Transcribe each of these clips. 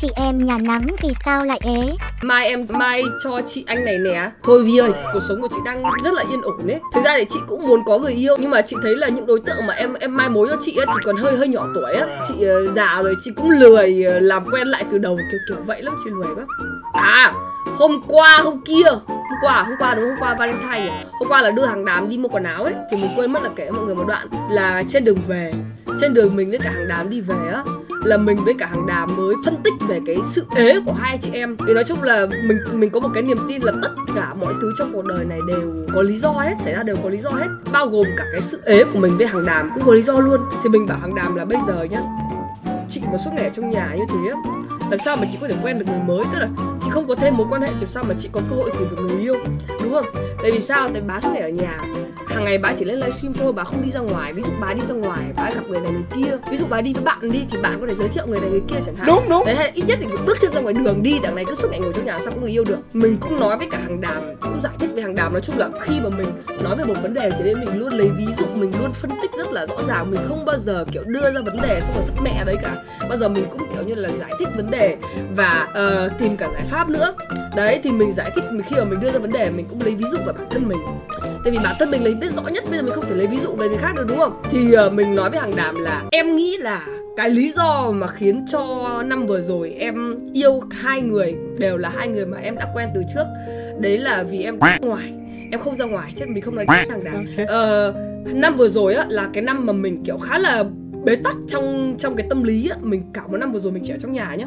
chị em nhà nắng vì sao lại ế mai em mai cho chị anh này nè. Thôi vi ơi cuộc sống của chị đang rất là yên ổn đấy thực ra thì chị cũng muốn có người yêu nhưng mà chị thấy là những đối tượng mà em em mai mối cho chị ấy, thì còn hơi hơi nhỏ tuổi á. Chị uh, già rồi chị cũng lười uh, làm quen lại từ đầu kiểu kiểu vậy lắm chị lười quá. À hôm qua hôm kia. Hôm qua hôm qua đúng hôm qua valentine nhỉ? Hôm qua là đưa hàng đám đi mua quần áo ấy. Thì mình quên mất là kể mọi người một đoạn là trên đường về trên đường mình với cả hàng đám đi về á là mình với cả hàng đàm mới phân tích về cái sự ế của hai chị em. Thì nói chung là mình mình có một cái niềm tin là tất cả mọi thứ trong cuộc đời này đều có lý do hết, xảy ra đều có lý do hết. Bao gồm cả cái sự ế của mình với hàng đàm cũng có lý do luôn. Thì mình bảo hàng đàm là bây giờ nhá, chị mà suốt ngày ở trong nhà như thế làm sao mà chị có thể quen được người mới? Tức là chị không có thêm mối quan hệ thì sao mà chị có cơ hội tìm được người yêu đúng không? Tại vì sao? Tại bá suốt ngày ở nhà. Hàng ngày bà chỉ lên livestream thôi bà không đi ra ngoài. Ví dụ bà đi ra ngoài bà gặp người này người kia. Ví dụ bà đi với bạn đi thì bạn có thể giới thiệu người này người kia chẳng hạn. Đúng đúng. Đấy hay là ít nhất thì bước chân ra ngoài đường đi đằng này cứ suốt ngày ngồi trong nhà sao có người yêu được. Mình cũng nói với cả hàng đàm cũng giải thích với hàng đàm nói chung là khi mà mình nói về một vấn đề thì nên mình luôn lấy ví dụ mình luôn phân tích rất là rõ ràng. Mình không bao giờ kiểu đưa ra vấn đề xong rồi vứt mẹ đấy cả. Bao giờ mình cũng kiểu như là giải thích vấn đề và uh, tìm cả giải pháp nữa. Đấy thì mình giải thích khi mà mình đưa ra vấn đề mình cũng lấy ví dụ vào bản thân mình. Tại vì bản thân mình lấy biết rõ nhất bây giờ mình không thể lấy ví dụ về người khác được đúng không? Thì uh, mình nói với hàng đàm là em nghĩ là cái lý do mà khiến cho năm vừa rồi em yêu hai người đều là hai người mà em đã quen từ trước đấy là vì em ra ngoài. Em không ra ngoài chứ mình không nói hàng đàm. Ờ, năm vừa rồi á là cái năm mà mình kiểu khá là bế tắc trong trong cái tâm lý á. Mình cả một năm vừa rồi mình chỉ ở trong nhà nhá.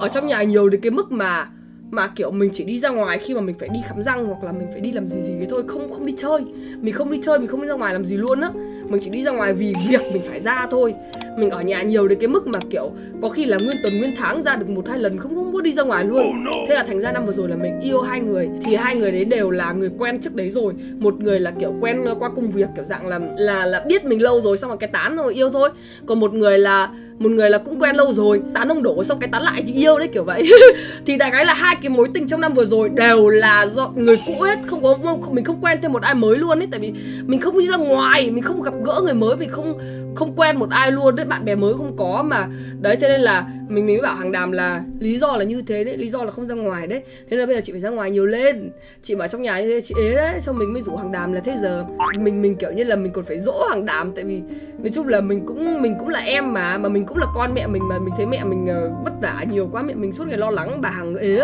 Ở trong nhà nhiều đến cái mức mà mà kiểu mình chỉ đi ra ngoài khi mà mình phải đi khám răng hoặc là mình phải đi làm gì gì đấy thôi, không không đi chơi. Mình không đi chơi, mình không đi ra ngoài làm gì luôn á mình chỉ đi ra ngoài vì việc mình phải ra thôi. Mình ở nhà nhiều đến cái mức mà kiểu có khi là nguyên tuần nguyên tháng ra được một hai lần không không có đi ra ngoài luôn. Thế là thành ra năm vừa rồi là mình yêu hai người. Thì hai người đấy đều là người quen trước đấy rồi. Một người là kiểu quen qua công việc kiểu dạng là là là biết mình lâu rồi xong rồi cái tán rồi yêu thôi. Còn một người là một người là cũng quen lâu rồi tán ông đổ xong cái tán lại thì yêu đấy kiểu vậy. Thì đại khái là hai cái mối tình trong năm vừa rồi đều là do người cũ hết không có mình không quen thêm một ai mới luôn ấy. Tại vì mình không đi ra ngoài mình không gặp gỡ người mới mình không không quen một ai luôn. Đấy, bạn bè mới không có mà. Đấy cho nên là mình mới bảo hàng đàm là lý do là như thế đấy lý do là không ra ngoài đấy. Thế nên bây giờ chị phải ra ngoài nhiều lên. Chị bảo trong nhà như thế chị ế đấy. Xong mình mới rủ hàng đàm là thế giờ mình mình kiểu như là mình còn phải dỗ hàng đàm. Tại vì nói chung là mình cũng mình cũng là em mà mà mình cũng là con mẹ mình mà. Mình thấy mẹ mình uh, vất vả nhiều quá mẹ mình suốt ngày lo lắng bà hàng ế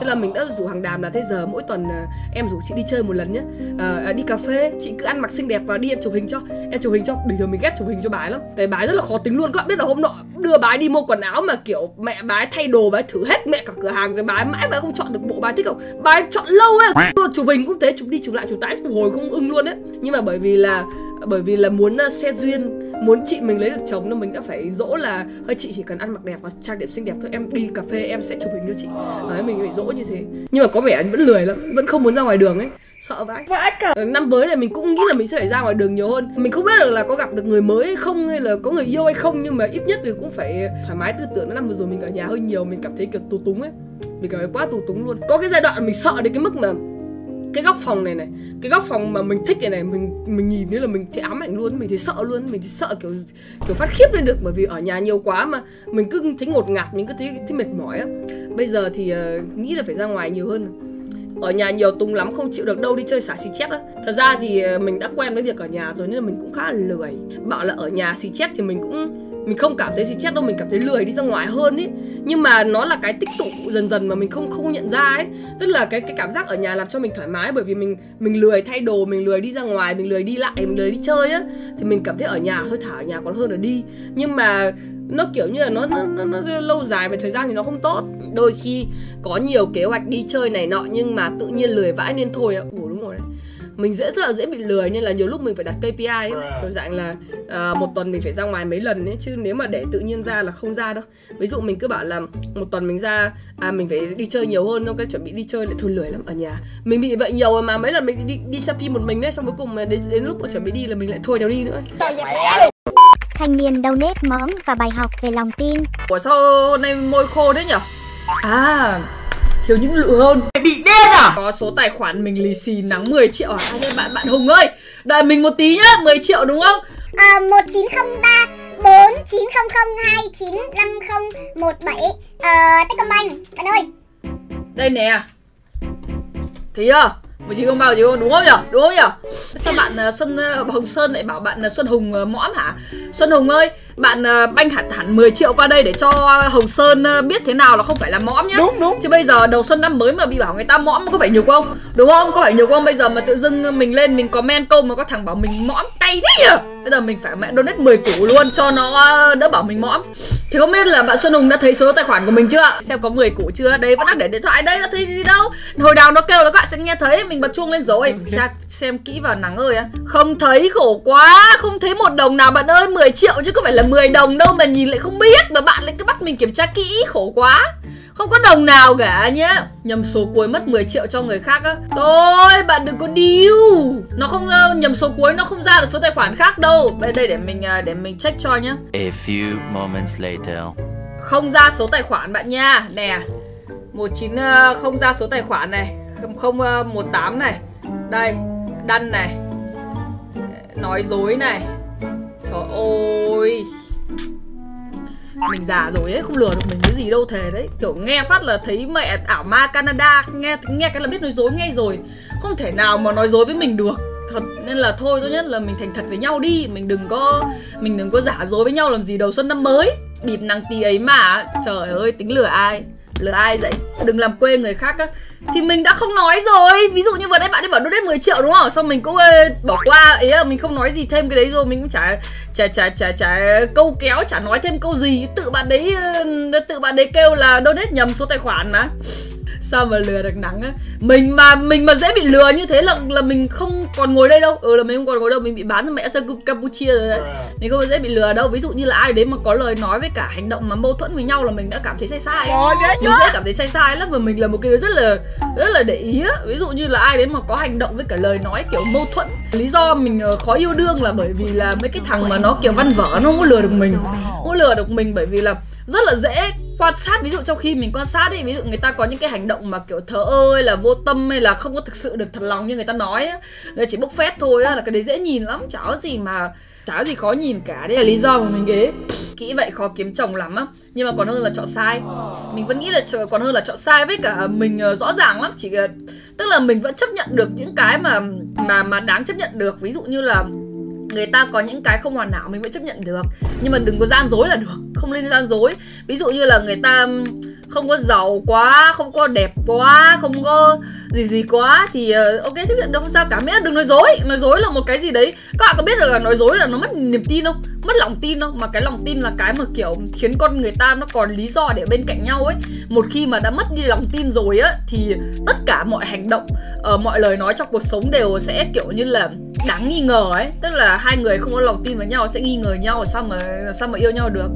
thế là mình đã rủ hàng đàm là thế giờ mỗi tuần uh, em rủ chị đi chơi một lần nhé uh, ờ, đi cà phê chị cứ ăn mặc xinh đẹp và đi em chụp hình cho em chụp hình cho. Bình thường mình ghét chụp hình cho bà lắm. Tại bà rất là khó tính luôn. Các bạn biết là hôm nọ đưa bà đi mua quần áo mà kiểu mẹ bà thay đồ, bà thử hết, mẹ cả cửa hàng rồi bà mãi bà không chọn được bộ bà thích không? Bà chọn lâu ấy. Chụp hình cũng thế, chụp đi chụp lại, chụp tái phục hồi không ưng luôn đấy nhưng mà bởi vì là bởi vì là muốn uh, xe duyên muốn chị mình lấy được chồng nên mình đã phải dỗ là hơi chị chỉ cần ăn mặc đẹp và trang điểm xinh đẹp thôi em đi cà phê em sẽ chụp hình cho chị. Đấy mình phải dỗ như thế. Nhưng mà có vẻ anh vẫn lười lắm vẫn không muốn ra ngoài đường ấy. Sợ vãi. Vãi cả. Năm mới này mình cũng nghĩ là mình sẽ phải ra ngoài đường nhiều hơn. Mình không biết được là có gặp được người mới hay không hay là có người yêu hay không nhưng mà ít nhất thì cũng phải thoải mái tư tưởng. Năm vừa rồi mình ở nhà hơi nhiều mình cảm thấy kiểu tù túng ấy. Mình cảm thấy quá tù túng luôn. Có cái giai đoạn mình sợ đến cái mức mà cái góc phòng này này cái góc phòng mà mình thích này này mình mình nhìn thấy là mình thấy ám ảnh luôn mình thấy sợ luôn mình thấy sợ kiểu kiểu phát khiếp lên được. Bởi vì ở nhà nhiều quá mà mình cứ thấy ngột ngạt mình cứ thấy thấy mệt mỏi á. Bây giờ thì uh, nghĩ là phải ra ngoài nhiều hơn. Ở nhà nhiều tung lắm không chịu được đâu đi chơi xả xì chét á. Thật ra thì ờ, mình đã quen với việc ở nhà rồi nên là mình cũng khá là lười. Bảo là ở nhà xì chét thì mình cũng mình không cảm thấy gì chết đâu mình cảm thấy lười đi ra ngoài hơn ý. Nhưng mà nó là cái tích tụ dần dần mà mình không không nhận ra ấy. Tức là cái cái cảm giác ở nhà làm cho mình thoải mái bởi vì mình mình lười thay đồ mình lười đi ra ngoài mình lười đi lại mình lười đi chơi á. Thì mình cảm thấy ở nhà thôi thả ở nhà còn hơn là đi. Nhưng mà nó kiểu như là nó, nó, nó, nó lâu dài về thời gian thì nó không tốt. Đôi khi có nhiều kế hoạch đi chơi này nọ nhưng mà tự nhiên lười vãi nên thôi ạ mình dễ rất là dễ bị lười nên là nhiều lúc mình phải đặt KPI ấy kiểu dạng là uh, một tuần mình phải ra ngoài mấy lần ấy chứ nếu mà để tự nhiên ra là không ra đâu. Ví dụ mình cứ bảo là một tuần mình ra à mình phải đi chơi nhiều hơn xong cái chuẩn bị đi chơi lại thôi lười lắm ở nhà. Mình bị vậy nhiều rồi mà mấy lần mình đi đi xem phim một mình đấy xong cuối cùng mà đến, đến lúc mà chuẩn bị đi là mình lại thôi đéo đi nữa thanh niên đâu nết mõm và bài học về lòng tin. Ủa sao hôm nay môi khô thế nhở? À thiếu những lự hơn. Bị Có số tài khoản mình lì xì nắng 10 triệu à Anh ơi bạn bạn Hùng ơi Đợi mình một tí nhá 10 triệu đúng không à, 1903 4900 2950 17 Ờ, Techcombank, bạn ơi Đây nè Thấy chưa 1903 1903 đúng không nhỉ? Đúng không nhỉ? Sao bạn uh, Xuân uh, Hồng Sơn lại bảo bạn uh, Xuân Hùng uh, mõm hả? Xuân Hùng ơi, bạn uh, banh hẳn hẳn 10 triệu qua đây để cho Hồng Sơn uh, biết thế nào là không phải là mõm nhá. Đúng đúng. Chứ bây giờ đầu xuân năm mới mà bị bảo người ta mõm có phải nhục không? Đúng không? Có phải nhục không? Bây giờ mà tự dưng mình lên mình comment câu mà có thằng bảo mình mõm cay thế nhỉ? Bây giờ mình phải mẹ donate 10 củ luôn cho nó đỡ bảo mình mõm. Thì không biết là bạn Xuân Hùng đã thấy số tài khoản của mình chưa? Xem có 10 củ chưa? Đây vẫn đang để điện thoại đây là thấy gì đâu. Hồi đầu nó kêu là các bạn sẽ nghe thấy mình bật chuông lên rồi. Cha xem kỹ vào nắng ơi á. Không thấy khổ quá, không thấy một đồng nào bạn ơi, 10 triệu chứ không phải là 10 đồng đâu mà nhìn lại không biết mà bạn lại cứ bắt mình kiểm tra kỹ khổ quá. Không có đồng nào cả nhá. Nhầm số cuối mất 10 triệu cho người khác á. Thôi bạn đừng có điêu. Nó không uh, nhầm số cuối nó không ra được số tài khoản khác đâu. Đây đây để mình uh, để mình check cho nhá. A few moments later. Không ra số tài khoản bạn nha. Nè 19 uh, không ra số tài khoản này. 0018 này. Đây Đăng này. Nói dối này. Trời ơi mình già rồi ấy, không lừa được mình cái gì đâu, thề đấy. Kiểu nghe phát là thấy mẹ ảo ma canada, nghe nghe cái là biết nói dối ngay rồi. Không thể nào mà nói dối với mình được. Thật, nên là thôi, tốt nhất là mình thành thật với nhau đi. Mình đừng có, mình đừng có giả dối với nhau làm gì đầu xuân năm mới. Bịp năng tí ấy mà. Trời ơi, tính lừa ai? Lừa ai vậy đừng làm quê người khác á. Thì mình đã không nói rồi. Ví dụ như vừa nãy bạn ấy bảo donate 10 triệu đúng không? Xong mình cũng uh, bỏ qua. Ý là mình không nói gì thêm cái đấy rồi. Mình cũng chả chả chả chả chả câu kéo chả nói thêm câu gì. Tự bạn đấy tự bạn đấy kêu là donate nhầm số tài khoản mà sao mà lừa được nắng á? Mình mà mình mà dễ bị lừa như thế là là mình không còn ngồi đây đâu. Ừ là mình không còn ngồi đâu mình bị bán cho mẹ sang campuchia rồi đấy. Mình không dễ bị lừa đâu. Ví dụ như là ai đấy mà có lời nói với cả hành động mà mâu thuẫn với nhau là mình đã cảm thấy sai sai. Mình dễ cảm thấy sai sai lắm và mình là một cái đứa rất là rất là để ý á. Ví dụ như là ai đấy mà có hành động với cả lời nói kiểu mâu thuẫn. Lý do mình ờ, khó yêu đương là bởi vì là mấy cái thằng mà nó kiểu văn vở nó không có lừa được mình. Không có lừa được mình bởi vì là rất là dễ quan sát. Ví dụ trong khi mình quan sát ấy ví dụ người ta có những cái hành động mà kiểu thờ ơ hay là vô tâm hay là không có thực sự được thật lòng như người ta nói ấy. người chỉ bốc phét thôi á, là cái đấy dễ nhìn lắm. Chả có gì mà, chả có gì khó nhìn cả. Đấy là lý do mà mình ghế. Kỹ vậy khó kiếm chồng lắm á, nhưng mà còn hơn là chọn sai. Mình vẫn nghĩ là còn hơn là chọn sai. Với cả mình ờ, rõ ràng lắm. Chỉ ờ, tức là mình vẫn chấp nhận được những cái mà mà mà đáng chấp nhận được. Ví dụ như là người ta có những cái không hoàn hảo mình vẫn chấp nhận được. Nhưng mà đừng có gian dối là được, không nên gian dối. Ví dụ như là người ta không có giàu quá không có đẹp quá không có gì gì quá thì uh, ok chấp nhận được không sao cả. Miễn đừng nói dối. Nói dối là một cái gì đấy. Các bạn có biết là nói dối là nó mất niềm tin không? Mất lòng tin không? Mà cái lòng tin là cái mà kiểu khiến con người ta nó còn lý do để bên cạnh nhau ấy. Một khi mà đã mất đi lòng tin rồi á thì tất cả mọi hành động uh, mọi lời nói trong cuộc sống đều sẽ kiểu như là đáng nghi ngờ ấy. Tức là hai người không có lòng tin với nhau sẽ nghi ngờ nhau sao mà sao mà yêu nhau được?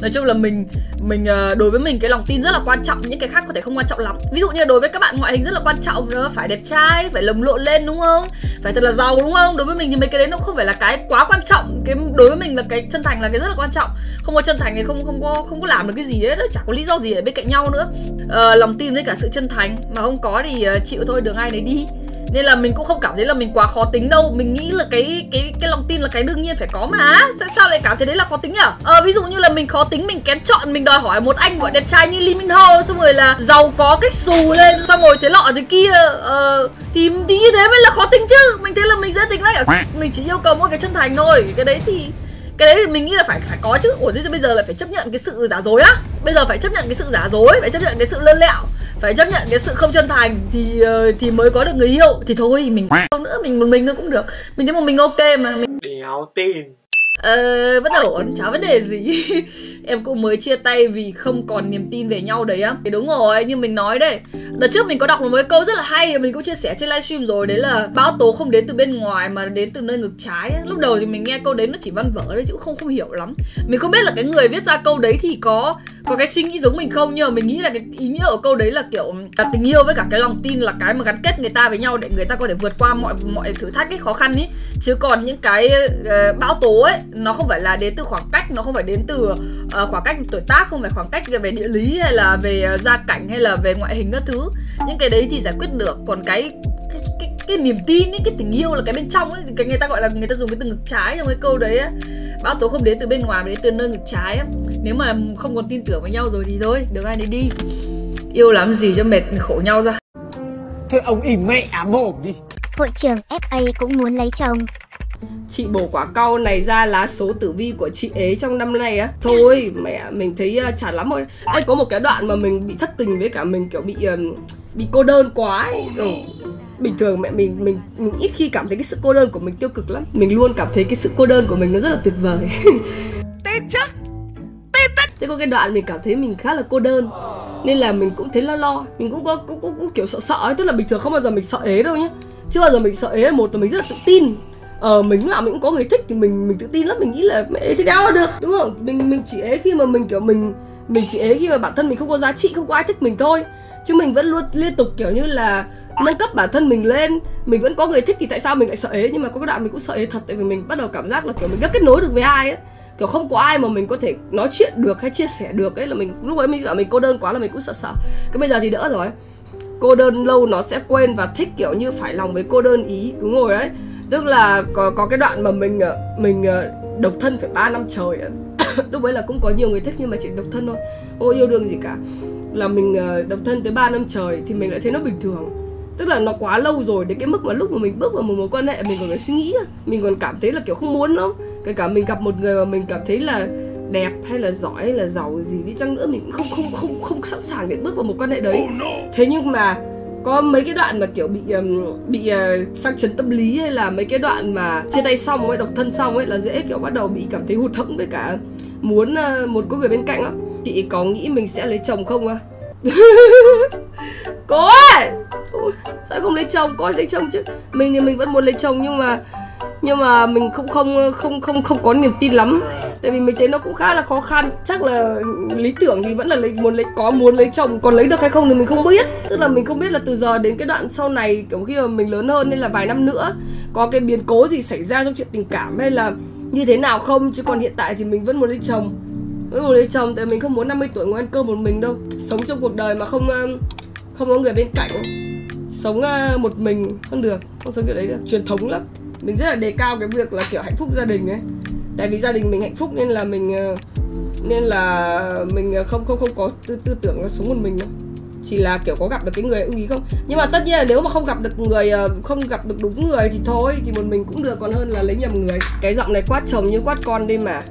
Nói chung là mình mình ờ, đối với mình cái lòng tin rất là quan trọng những cái khác có thể không quan trọng lắm. Ví dụ như đối với các bạn ngoại hình rất là quan trọng nữa phải đẹp trai phải lồng lộn lên đúng không? Phải thật là giàu đúng không? Đối với mình thì mấy cái đấy nó không phải là cái quá quan trọng. Cái đối với mình là cái chân thành là cái rất là quan trọng. Không có chân thành thì không không có không có làm được cái gì hết chả có lý do gì để bên cạnh nhau nữa. À, lòng tin với cả sự chân thành. Mà không có thì ờ, chịu thôi đường ai đấy đi nên là mình cũng không cảm thấy là mình quá khó tính đâu. Mình nghĩ là cái cái cái lòng tin là cái đương nhiên phải có mà. Sao sao lại cảm thấy đấy là khó tính nhỉ ờ ví dụ như là mình khó tính mình kén chọn mình đòi hỏi một anh gọi đẹp trai như Lee Min Ho xong rồi là giàu có cách xù lên xong rồi thế lọ thế kia. Ờ thì thì như thế mới là khó tính chứ. Mình thấy là mình dễ tính đấy mình chỉ yêu cầu mỗi cái chân thành thôi. Cái đấy thì cái đấy thì mình nghĩ là phải phải có chứ. Ủa thế thì bây giờ lại phải chấp nhận cái sự giả dối á. Bây giờ phải chấp nhận cái sự giả dối phải chấp nhận cái sự lơ lẹo phải chấp nhận cái sự không chân thành thì ờ, thì mới có được người yêu. Thì thôi mình không nữa mình một mình nữa cũng được. Mình thấy một mình ok mà mình Đéo tin Ờ, vẫn ổn, chả vấn đề gì. Em cũng mới chia tay vì không còn niềm tin về nhau đấy á. Thì đúng rồi, như mình nói đây. Đợt trước mình có đọc một cái câu rất là hay Mình cũng chia sẻ trên livestream rồi Đấy là bão tố không đến từ bên ngoài mà đến từ nơi ngực trái á. Lúc đầu thì mình nghe câu đấy nó chỉ văn vở đấy chứ cũng không không hiểu lắm. Mình không biết là cái người viết ra câu đấy thì có có cái suy nghĩ giống mình không Nhưng mà mình nghĩ là cái ý nghĩa của câu đấy là kiểu là tình yêu với cả cái lòng tin là cái mà gắn kết người ta với nhau Để người ta có thể vượt qua mọi mọi thử thách ấy, khó khăn ấy Chứ còn những cái uh, bão tố ấy nó không phải là đến từ khoảng cách nó không phải đến từ ờ, khoảng cách tuổi tác không phải khoảng cách về địa lý hay là về ờ, gia cảnh hay là về ngoại hình các thứ. Những cái đấy thì giải quyết được. Còn cái cái, cái, cái niềm tin ấy cái tình yêu là cái bên trong ấy cái người ta gọi là người ta dùng cái từ ngực trái trong cái câu đấy á. Bão tố không đến từ bên ngoài mà đến từ nơi ngực trái á. Nếu mà không còn tin tưởng với nhau rồi thì thôi đừng ai đi đi. Yêu lắm gì cho mệt khổ nhau ra. Thôi ông im mẹ mồm đi. Hội trưởng FA cũng muốn lấy chồng. Chị bổ quả cau này ra lá số tử vi của chị ấy trong năm nay á. Thôi mẹ mình thấy uh, chán lắm rồi ấy có một cái đoạn mà mình bị thất tình với cả mình kiểu bị bị cô đơn quá ấy. Ừ. bình thường mẹ mình mình mình ít khi cảm thấy cái sự cô đơn của mình tiêu cực lắm. Mình luôn cảm thấy cái sự cô đơn của mình nó rất là tuyệt vời. Thế có cái đoạn mình cảm thấy mình khá là cô đơn. Nên là mình cũng thấy lo lo. Mình cũng có cũng, cũng, cũng kiểu sợ sợ ấy. Tức là bình thường không bao giờ mình sợ ế đâu nhá. Chưa bao giờ mình sợ ế. Là một là mình rất là tự tin ờ mình lúc nào mình cũng có người thích thì mình mình tự tin lắm, mình nghĩ là mẹ ế thế nào là được, đúng không? Mình mình chỉ ế khi mà mình, kiểu, mình mình chỉ ế khi mà bản thân mình không có giá trị, không có ai thích mình thôi. Chứ mình vẫn luôn liên tục, kiểu như là, nâng cấp bản thân mình lên. Mình vẫn có người thích thì tại sao mình lại sợ ế? Nhưng mà có cái đoạn mình cũng sợ ế thật, tại vì mình bắt đầu cảm giác là, kiểu, mình đã kết nối được với ai ấy kiểu, không có ai mà mình có thể nói chuyện được hay chia sẻ được ấy, là mình, lúc ấy mình cảm mình cô đơn quá là mình cũng sợ sợ. Cái bây giờ thì đỡ rồi. Cô đơn lâu nó sẽ quên và thích, kiểu như, phải lòng với cô đơn ý, đúng rồi đấy tức là có có cái đoạn mà mình ờ, mình ờ, độc thân phải 3 năm trời lúc ấy là cũng có nhiều người thích nhưng mà chỉ độc thân thôi. Không có yêu đương gì cả. Là mình ờ, độc thân tới 3 năm trời thì mình lại thấy nó bình thường. Tức là nó quá lâu rồi đến cái mức mà lúc mà mình bước vào một mối quan hệ mình còn phải suy nghĩ mình còn cảm thấy là kiểu không muốn lắm kể cả mình gặp một người mà mình cảm thấy là đẹp hay là giỏi hay là giàu gì đi chăng nữa mình cũng không không không không sẵn sàng để bước vào một quan hệ đấy. Thế nhưng mà có mấy cái đoạn mà kiểu bị bị ờ, sang chấn tâm lý hay là mấy cái đoạn mà chia tay xong ấy, độc thân xong ấy là dễ kiểu bắt đầu bị cảm thấy hụt hẫng với cả muốn ờ, một có người bên cạnh á chị có nghĩ mình sẽ lấy chồng không à có ơi sao không lấy chồng? Có lấy chồng chứ? Mình thì mình vẫn muốn lấy chồng nhưng mà nhưng mà mình không không không không không có niềm tin lắm. Tại vì mình thấy nó cũng khá là khó khăn. Chắc là lý tưởng thì vẫn là lấy, muốn lấy, có muốn lấy chồng còn lấy được hay không thì mình không biết. Tức là mình không biết là từ giờ đến cái đoạn sau này, kiểu khi mà mình lớn hơn nên là vài năm nữa, có cái biến cố gì xảy ra trong chuyện tình cảm hay là như thế nào không? Chứ còn hiện tại thì mình vẫn muốn lấy chồng. Vẫn muốn lấy chồng, tại mình không muốn 50 tuổi ngồi ăn cơm một mình đâu. Sống trong cuộc đời mà không không có người bên cạnh. Sống một mình, không được. Không sống kiểu đấy được. Truyền thống lắm mình rất là đề cao cái việc là kiểu hạnh phúc gia đình ấy. Tại vì gia đình mình hạnh phúc nên là mình ờ, nên là mình ờ, không không không có tư, tư tưởng là sống một mình đâu. Chỉ là kiểu có gặp được cái người ưng ý không? Nhưng mà tất nhiên là nếu mà không gặp được người ờ, không gặp được đúng người thì thôi thì một mình cũng được. Còn hơn là lấy nhầm người. Cái giọng này quát chồng như quát con đi mà.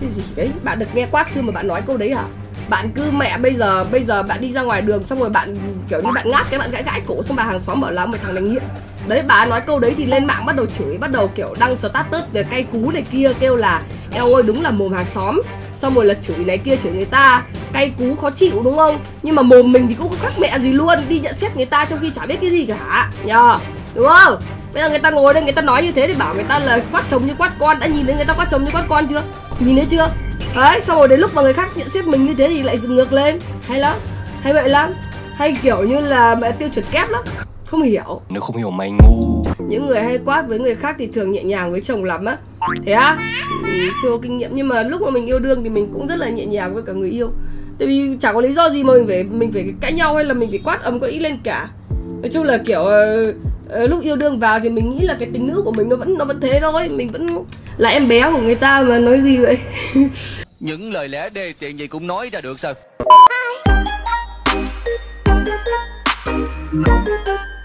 Cái gì đấy? Bạn được nghe quát chưa mà bạn nói câu đấy hả? Bạn cứ mẹ bây giờ bây giờ bạn đi ra ngoài đường xong rồi bạn kiểu như bạn ngáp cái bạn gãi gãi cổ xong bà hàng xóm bảo là mày thằng này nghiện đấy, bà nói câu đấy thì lên mạng bắt đầu chửi, bắt đầu kiểu đăng status về cay cú này kia, kêu là, eo ơi, đúng là mồm hàng xóm. Xong rồi là chửi này kia, chửi người ta, cay cú khó chịu, đúng không? Nhưng mà mồm mình thì cũng không khác mẹ gì luôn, đi nhận xét người ta trong khi chả biết cái gì cả, nhờ. Đúng không? Bây giờ người ta ngồi đây, người ta nói như thế thì bảo người ta là quát chồng như quát con, đã nhìn thấy người ta quát chồng như quát con chưa? Nhìn thấy chưa? Đấy, xong rồi đến lúc mà người khác nhận xét mình như thế thì lại dựng ngược lên. Hay lắm, hay vậy lắm. Hay kiểu như là mẹ tiêu chuẩn kép lắm không hiểu. Nếu không hiểu mày ngu. Những người hay quát với người khác thì thường nhẹ nhàng với chồng lắm á. Thế á? Ừ, chưa có kinh nghiệm. Nhưng mà lúc mà mình yêu đương thì mình cũng rất là nhẹ nhàng với cả người yêu. Tại vì chả có lý do gì mà mình phải mình phải cãi nhau hay là mình phải quát ầm có ý lên cả. Nói chung là kiểu ờ, ờ, lúc yêu đương vào thì mình nghĩ là cái tính nữ của mình nó vẫn nó vẫn thế thôi. Mình vẫn là em bé của người ta mà nói gì vậy? Những lời lẽ đê tiện gì cũng nói ra được sao